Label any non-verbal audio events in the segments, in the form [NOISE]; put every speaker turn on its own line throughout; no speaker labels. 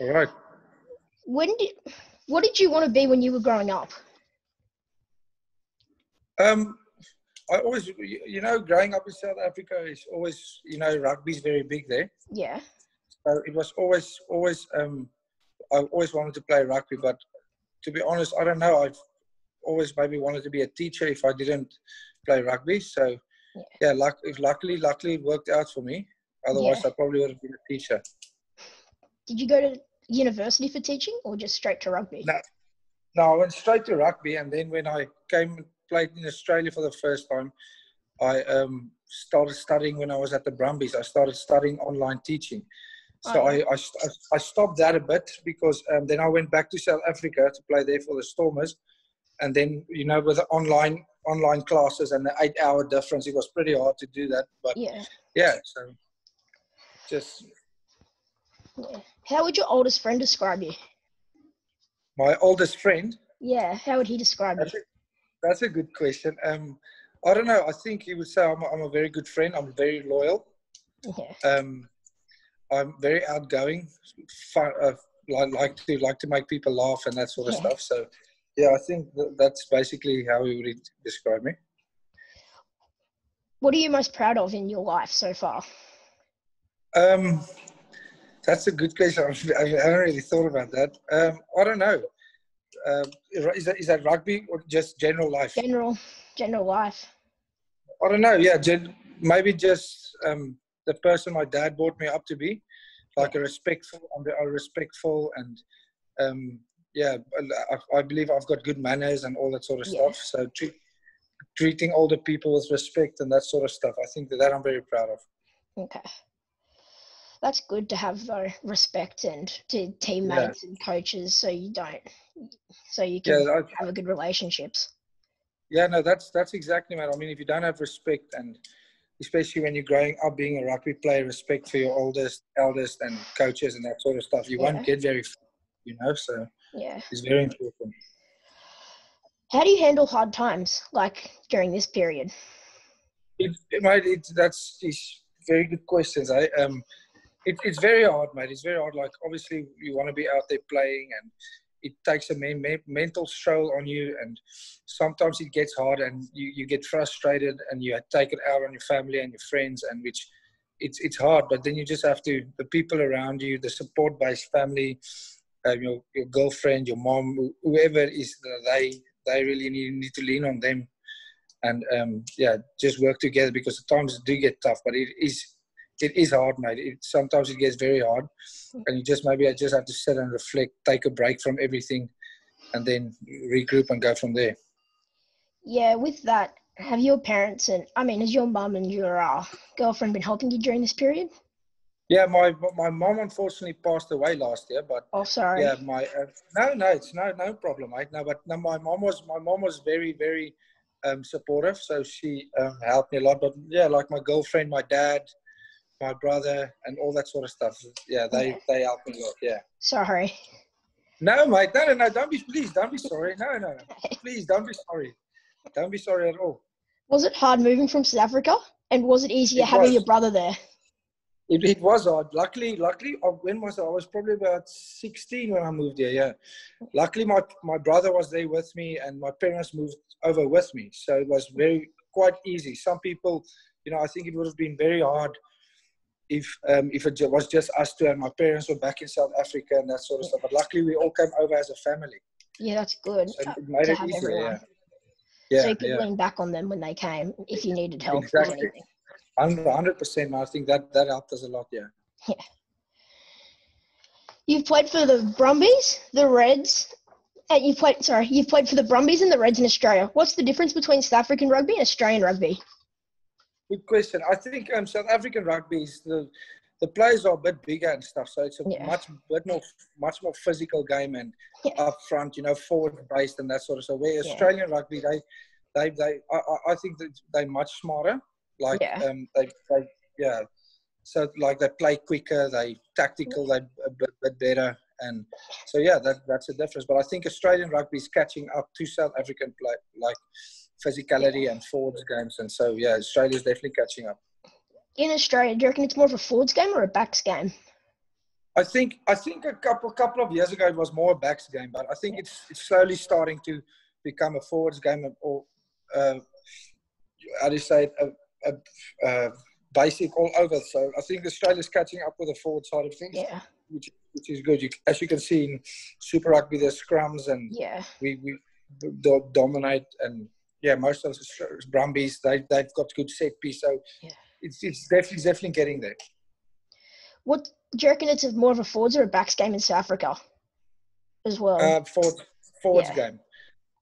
All right.
When did what did you want to be when you were growing up?
Um, I always, you know, growing up in South Africa is always, you know, rugby's very big there.
Yeah.
So it was always, always, um, I always wanted to play rugby, but to be honest, I don't know. I've always maybe wanted to be a teacher if I didn't play rugby. So
Yeah.
yeah, luck, luckily, luckily it worked out for me. Otherwise,
Yeah.
I probably would have been a teacher.
Did you go to university for teaching or just straight to rugby?
No. No, I went straight to rugby, and then when I came and played in Australia for the first time, I um, started studying when I was at the Brumbies. I started studying online teaching. So
Oh,
I, I, I stopped that a bit because um, then I went back to South Africa to play there for the Stormers, and then you know with the online online classes and the eight hour difference, it was pretty hard to do that. But
Yeah.
yeah, so just.
How would your oldest friend describe you?
my oldest friend.
Yeah. How would he describe you?
That's a, that's a good question. Um, I don't know. I think he would say I'm a, I'm a very good friend. I'm very loyal.
Yeah.
Um, I'm very outgoing. Fun, uh, like, like to like to make people laugh and that sort of
Yeah.
stuff. So, yeah, I think th- that's basically how he would describe me.
What are you most proud of in your life so far?
Um, that's a good question. I haven't really thought about that. Um, I don't know. Um, is that is that rugby or just general life?
General, general life.
I don't know. Yeah, gen- maybe just um, the person my dad brought me up to be, like a respectful, a respectful, and um, yeah, I, I believe I've got good manners and all that sort of
Yeah.
stuff. So treat, treating older people with respect and that sort of stuff. I think that, that I'm very proud of.
Okay. That's good to have though respect and to teammates and coaches, so you don't, so you can
Yeah, I,
have a good relationships.
yeah, no, that's that's exactly right. I mean, if you don't have respect and especially when you're growing up being a rugby player, respect for your oldest, eldest, and coaches and that sort of stuff, you
Yeah.
won't get very, far, you know. So
Yeah.
it's very important.
How do you handle hard times, like during this period?
It, it mate, it, that's it's very good questions. I um, it, it's very hard, mate. It's very hard. Like obviously, you want to be out there playing, and it takes a me- me- mental show on you. And sometimes it gets hard, and you, you get frustrated, and you take it out on your family and your friends, and which it's it's hard. But then you just have to the people around you, the support based family, um, your your girlfriend, your mom, who- whoever is, they they really need, need to lean on them and um, yeah, just work together because the times do get tough, but it is it is hard, mate. It, sometimes it gets very hard, and you just maybe I just have to sit and reflect, take a break from everything, and then regroup and go from there.
Yeah, with that, have your parents and I mean, has your mum and your uh, girlfriend been helping you during this period?
Yeah, my my mom unfortunately passed away last year, but
Oh, sorry.
yeah, my uh, no, no, it's no no problem, mate. No, but no, my mom was my mom was very very um, supportive, so she um, helped me a lot. But yeah, like my girlfriend, my dad, my brother, and all that sort of stuff. Yeah, they
Yeah.
they helped me a lot. Yeah.
Sorry.
No, mate. No, no, no. Don't be please. Don't be sorry. No, no, no. Please don't be sorry. Don't be sorry at all.
Was it hard moving from South Africa? And was it easier
It
having
was.
your brother there?
It, it was hard. Luckily, luckily, uh, when was I? I was probably about 16 when I moved here. Yeah. Luckily, my my brother was there with me, and my parents moved over with me, so it was very quite easy. Some people, you know, I think it would have been very hard if um, if it was just us two, and my parents were back in South Africa and that sort of stuff. But luckily, we all came over as a family.
Yeah, that's good.
So it made
to
it easier.
everyone.
Yeah. Yeah.
so you could
yeah.
lean back on them when they came if you needed help
Exactly.
anything.
Hundred percent. I think that that helped us a lot. Yeah.
You've played for the Brumbies, the Reds, and you've played. Sorry, you've played for the Brumbies and the Reds in Australia. What's the difference between South African rugby and Australian rugby?
Good question. I think um, South African rugby is the the players are a bit bigger and stuff, so it's a
Yeah.
much bit more much more physical game and
Yeah.
up front, you know, forward based and that sort of stuff. Where
Yeah.
Australian rugby, they they they I, I- think that they're much smarter. Like
Yeah.
um they, they yeah. So like they play quicker, they tactical, they a bit, bit better. And so yeah, that that's a difference. But I think Australian rugby is catching up to South African play like physicality and forwards games. And so yeah, Australia's definitely catching up.
In Australia, do you reckon it's more of a forwards game or a backs game?
I think I think a couple couple of years ago it was more a backs game, but I think it's it's slowly starting to become a forwards game or uh, how do you say it, a, a, a basic all over. So I think Australia's catching up with the forward side of things.
Yeah.
Which, which is good. You, as you can see in Super Rugby, there's scrums and
Yeah.
we, we do, dominate and yeah, most of the Brumbies they they've got good set piece. So
Yeah.
it's it's definitely definitely getting there.
What do you reckon? It's more of a forwards or a backs game in South Africa, as well.
Uh, forward, forwards
Yeah.
game.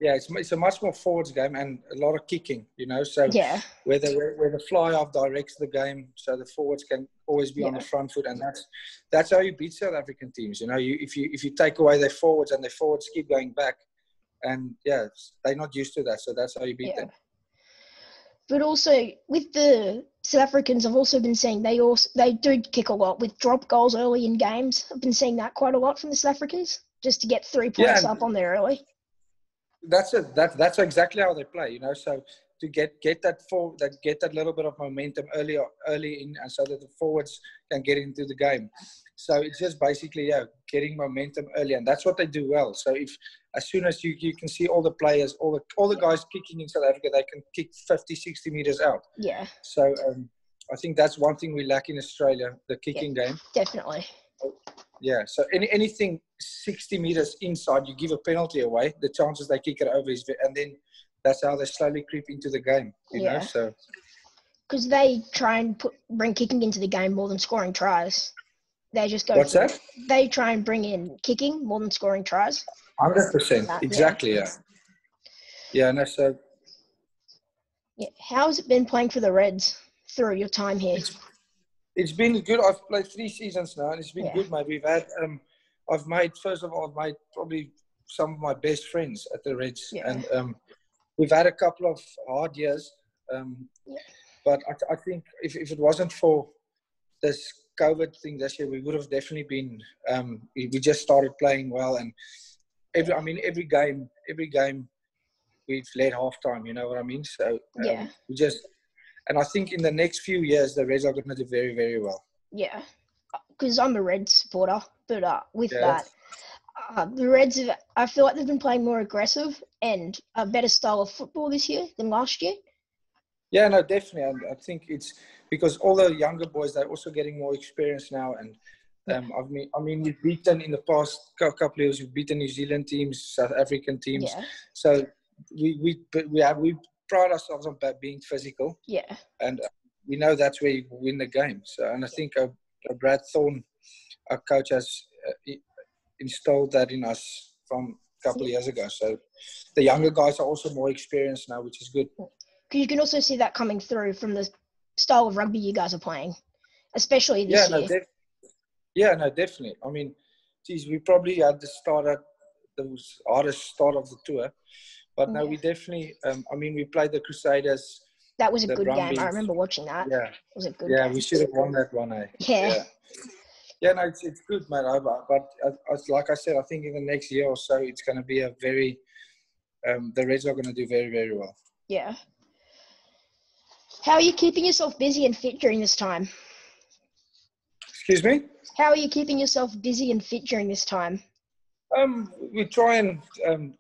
Yeah, it's, it's a much more forwards game and a lot of kicking, you know. So
yeah.
where the where the flyhalf directs the game, so the forwards can always be on the front foot, and that's that's how you beat South African teams. You know, you if you if you take away their forwards and their forwards keep going back, and yeah, they're not used to that, so that's how you beat
Yeah.
them.
But also with the South Africans, I've also been seeing they also they do kick a lot with drop goals early in games. I've been seeing that quite a lot from the South Africans, just to get three points
and-
up on there early.
That's it. That that's exactly how they play. You know, so to get get that for that get that little bit of momentum early early in, and so that the forwards can get into the game. So it's just basically yeah, getting momentum early, and that's what they do well. So if as soon as you you can see all the players, all the all the guys kicking in South Africa, they can kick 50, 60 meters out.
Yeah,
So um, I think that's one thing we lack in Australia, the kicking game.
definitely.
Yeah. So any anything 60 meters inside, you give a penalty away. The chances they kick it over is, and then that's how they slowly creep into the game. You
Yeah.
know. So
Because they try and put bring kicking into the game more than scoring tries. They just go.
what's
for-
that?
They try and bring in kicking more than scoring tries.
Hundred percent. Exactly. Yeah. Yeah. No. So
Yeah. How has it been playing for the Reds through your time here?
it's been good. I've played three seasons now, and it's been
Yeah.
good, mate. We've had. Um, I've made first of all, I've made probably some of my best friends at the Reds,
Yeah.
and um, we've had a couple of hard years. Um,
Yeah.
But I, I think if, if it wasn't for this COVID thing this year, we would have definitely been. Um, we, just started playing well, and every I mean every game, every game, we've led half time. You know what I mean? So um,
Yeah.
we just. And I think in the next few years, the Reds are going to do very, very well.
Yeah, because I'm a Reds supporter, but uh, with
Yeah.
that, uh, the Reds have, I feel like they've been playing more aggressive and a better style of football this year than last year.
Yeah, no, definitely. I, I think it's because all the younger boys they're also getting more experience now, and um, I mean, I mean, we've beaten in the past couple of years. We've beaten New Zealand teams, South African teams.
Yeah,
So we we we have we pride ourselves on being physical,
yeah,
and uh, we know that's where you win the game. So, and I think uh, uh, Brad Thorn, our coach, has uh, installed that in us from a couple of years ago. So the younger guys are also more experienced now, which is good.
Because you can also see that coming through from the style of rugby you guys are playing, especially this
yeah,
year.
no, def- yeah, no, definitely. I mean, geez, we probably had the start at the hardest start of the tour, but no,
Yeah.
we definitely. Um, I mean, we played the Crusaders.
that was a good game. I remember watching that.
Yeah,
It was a good
yeah,
game.
we should have won that one, eh?
Yeah.
Yeah, yeah, no, it's, it's good, man. I, but but uh, as- like I said, I think in the next year or so, it's going to be a very. Um, the Reds are going to do very, very well.
yeah. How are you keeping yourself busy and fit during this time?
Excuse me.
How are you keeping yourself busy and fit during this time?
Um, we try and um,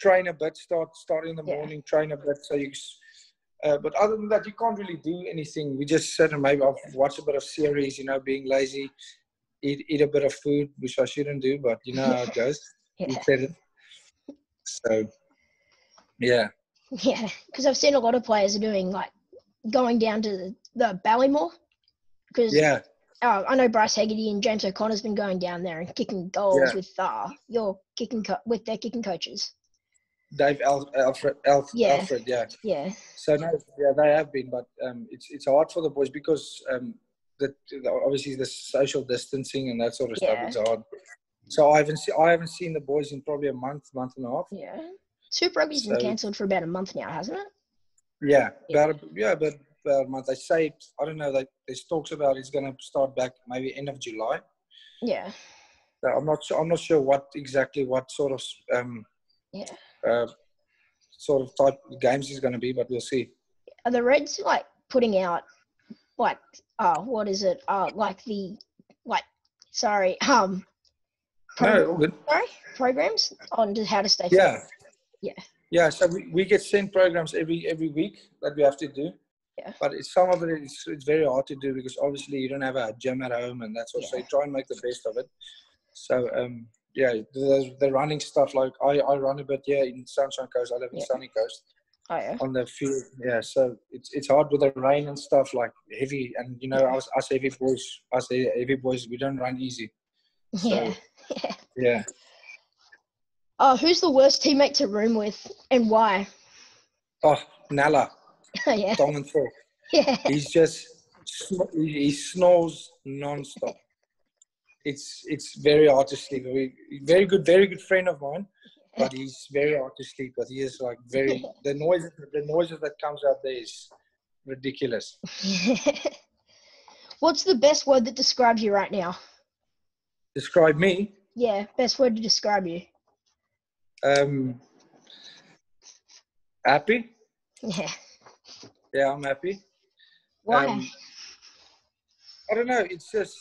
train a bit. Start start in the
Yeah.
morning, train a bit. So you, uh, but other than that, you can't really do anything. We just sit and maybe I'll watch a bit of series. You know, being lazy, eat eat a bit of food, which I shouldn't do, but you know how it goes. [LAUGHS]
Yeah,
it. So, yeah, [LAUGHS]
yeah. Because I've seen a lot of players are doing like going down to the, the Ballymore. Because
yeah,
uh, I know Bryce Hegarty and James O'Connor's been going down there and kicking goals
Yeah.
with uh your kicking co- with their kicking coaches.
Dave Al- Alfred, Alf,
Yeah.
Alfred, yeah.
Yeah,
So no, yeah, they have been, but um, it's it's hard for the boys because um, the, the obviously the social distancing and that sort of stuff.
Yeah.
It's hard. So I haven't see, I haven't seen the boys in probably a month, month and a half.
yeah. Super Rugby's been cancelled for about a month now, hasn't it?
Yeah, about yeah, about, about a month. They say I don't know. Like there's talks about it's going to start back maybe end of July.
Yeah,
So I'm not sure. I'm not sure what exactly what sort of um,
Yeah.
uh, sort of type of games is going to be, but we'll see.
are the Reds like putting out like uh what is it uh like the like Sorry. Um.
No, all good.
Sorry. Programs on how to stay.
Yeah.
Yeah.
Yeah. So we, we get sent programs every every week that we have to do.
Yeah.
But it's, some of it is it's very hard to do because obviously you don't have a gym at home and that's also
Yeah.
you try and make the best of it. So um yeah, the, the running stuff like I, I run a bit yeah in Sunshine Coast. I live in
Yeah.
Sunny Coast
Oh yeah.
on the field. Yeah, so it's it's hard with the rain and stuff like heavy and you know us us heavy boys us heavy boys we don't run easy. [LAUGHS] So [LAUGHS]
Yeah. Yeah. Oh, who's the worst teammate to room with and why?
Oh Nala, [LAUGHS]
yeah.
Tom and Phil.
Yeah.
he's just he snores non-stop it's it's very hard to sleep very, very good very good friend of mine but he's very hard to sleep But he is like very [LAUGHS] the noises the noises that comes out there is ridiculous [LAUGHS]
What's the best word that describes you right now?
describe me
Yeah, best word to describe you.
Um happy
Yeah.
yeah i'm happy
Why?
Um, i don't know it's just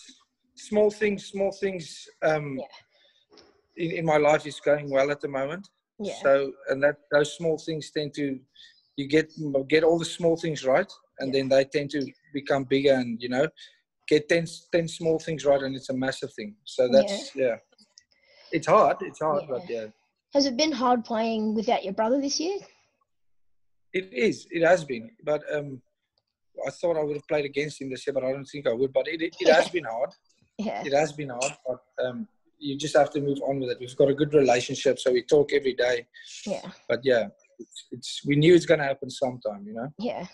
small things small things um in, in my life is going well at the moment
yeah.
So and that those small things tend to you get get all the small things right, and
Yeah.
then they tend to become bigger, and you know get 10, 10 small things right, and it's a massive thing. So that's yeah, it's hard. It's hard, but yeah,
Has it been hard playing without your brother this year?
it is. It has been, but um, I thought I would have played against him this year, but I don't think I would. But it it, it has been hard.
Yeah.
It has been hard, but um, you just have to move on with it. We've got a good relationship, so we talk every day.
Yeah.
But yeah, it's, it's we knew it's going to happen sometime, you know.
Yeah.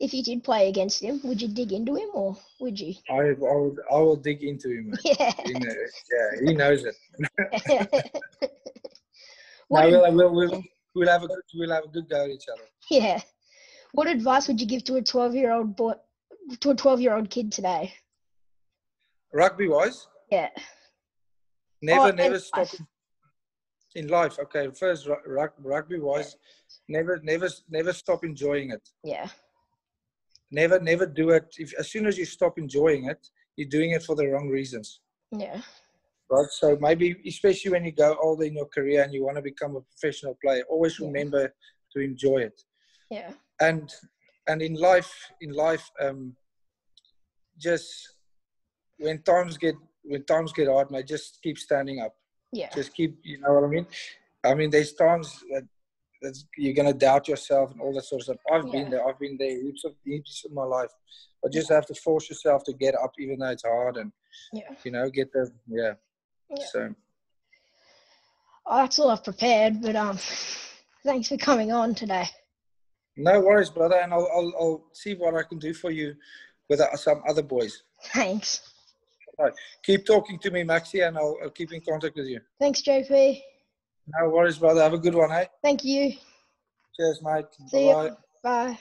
If you did play against him, would you dig into him or would you?
I, I, will, I will dig into him. [LAUGHS]
Yeah.
He know- yeah, he knows it. [LAUGHS] [LAUGHS]
what
No, we'll, we'll, we'll, we'll have a good, we'll have a good go at each other. [LAUGHS]
yeah. What advice would you give to a 12 year old boy, to a 12 year old kid today?
Rugby wise,
Yeah.
never,
Oh,
never stop
life.
in, life. Okay, first rug, rugby wise, never, never, never stop enjoying it.
Yeah.
Never, never do it. If as soon as you stop enjoying it, you're doing it for the wrong reasons.
Yeah.
Right? So maybe, especially when you go older in your career and you want to become a professional player, always
Yeah.
remember to enjoy it.
Yeah.
And and in life, in life, um, just when times get when times get hard, mate, just keep standing up.
Yeah.
Just keep, you know what I mean? I mean, there's times that that's, you're gonna doubt yourself and all that sort of stuff. I've
Yeah.
been there. I've been there heaps of heaps of my life. But just have to force yourself to get up, even though it's hard, and
Yeah.
you know, get the yeah.
Yeah.
So.
Oh, that's all I've prepared, but um, thanks for coming on today.
No worries, brother, and I'll, I'll, I'll see what I can do for you with uh, some other boys.
Thanks.
Keep talking to me, Maxi, and I'll, I'll keep in contact with you.
Thanks, JP.
No worries, brother. Have a good one, eh?
Thank you.
Cheers, mate.
See.
Bye-bye.
Bye.